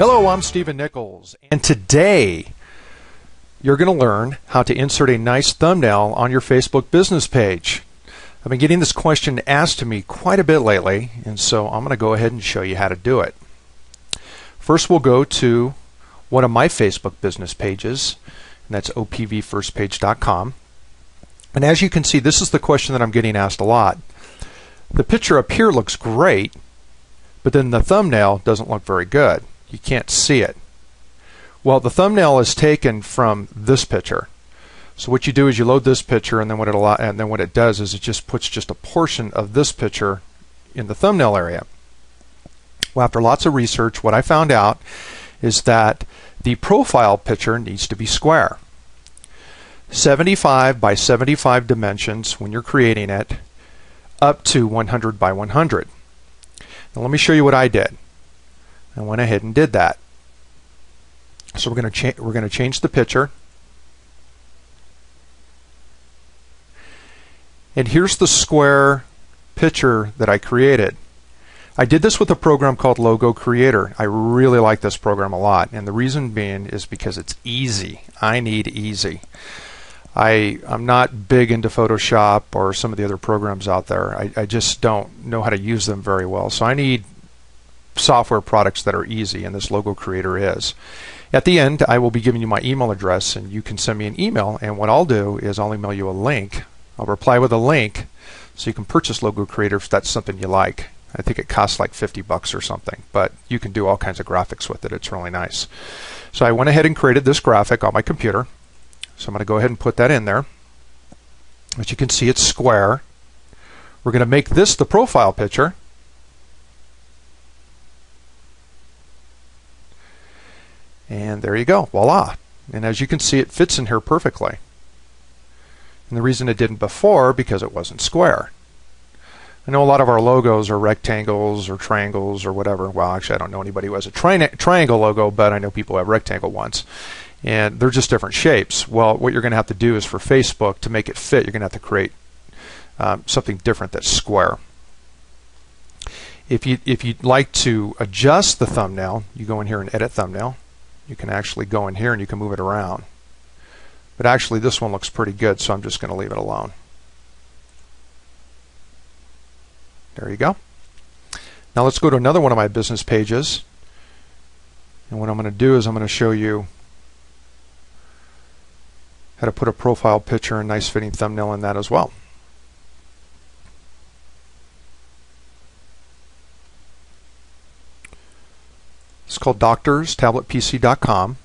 Hello, I'm Stephen Nichols, and today you're going to learn how to insert a nice thumbnail on your Facebook business page. I've been getting this question asked to me quite a bit lately, and so I'm going to go ahead and show you how to do it. First, we'll go to one of my Facebook business pages, and that's opvfirstpage.com. And as you can see, this is the question that I'm getting asked a lot. The picture up here looks great, but then the thumbnail doesn't look very good you can't see it. Well, the thumbnail is taken from this picture. So what you do is you load this picture, and then what it allow, and then what it does is it just puts just a portion of this picture in the thumbnail area. Well, after lots of research, what I found out is that the profile picture needs to be square. 75 by 75 dimensions when you're creating it, up to 100 by 100. Now let me show you what I did. I went ahead and did that. So we're going to we're going to change the picture. And here's the square picture that I created. I did this with a program called Logo Creator. I really like this program a lot, and the reason being is because it's easy. I need easy. I I'm not big into Photoshop or some of the other programs out there. I, I just don't know how to use them very well. So I need software products that are easy, and this logo creator is. At the end, I will be giving you my email address, and you can send me an email. And what I'll do is I'll email you a link. I'll reply with a link so you can purchase Logo Creator if that's something you like. I think it costs like 50 bucks or something, but you can do all kinds of graphics with it. It's really nice. So I went ahead and created this graphic on my computer. So I'm going to go ahead and put that in there. As you can see, it's square. We're going to make this the profile picture. And there you go, voila. And as you can see, it fits in here perfectly. And the reason it didn't before, because it wasn't square. I know a lot of our logos are rectangles or triangles or whatever. Well, actually, I don't know anybody who has a tri triangle logo, but I know people have rectangle ones. And they're just different shapes. Well, what you're going to have to do is for Facebook, to make it fit, you're going to have to create um, something different that's square. If, you, if you'd like to adjust the thumbnail, you go in here and edit thumbnail you can actually go in here and you can move it around. But actually this one looks pretty good, so I'm just going to leave it alone. There you go. Now let's go to another one of my business pages. And what I'm going to do is I'm going to show you how to put a profile picture and nice fitting thumbnail in that as well. Called doctorstabletpc.com.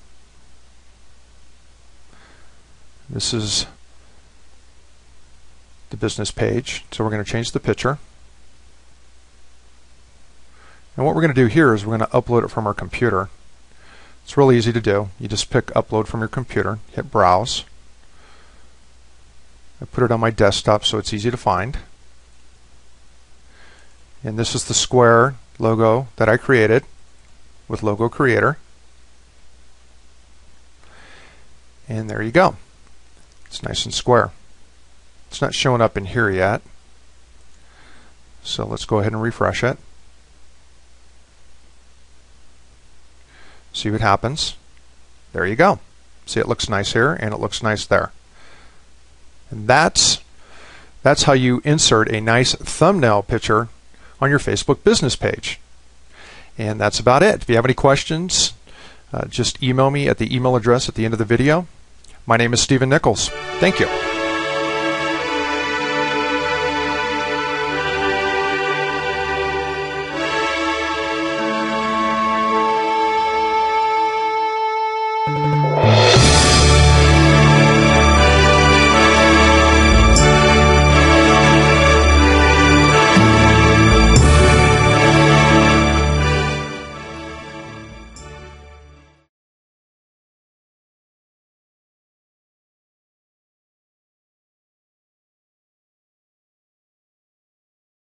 This is the business page. So we're going to change the picture. And what we're going to do here is we're going to upload it from our computer. It's really easy to do. You just pick upload from your computer, hit browse. I put it on my desktop so it's easy to find. And this is the square logo that I created with Logo Creator. And there you go. It's nice and square. It's not showing up in here yet. So let's go ahead and refresh it. See what happens. There you go. See it looks nice here and it looks nice there. And that's that's how you insert a nice thumbnail picture on your Facebook business page. And that's about it. If you have any questions, uh, just email me at the email address at the end of the video. My name is Stephen Nichols. Thank you.